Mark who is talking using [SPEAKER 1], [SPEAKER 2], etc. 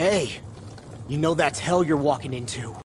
[SPEAKER 1] Hey, you know that's hell you're walking into.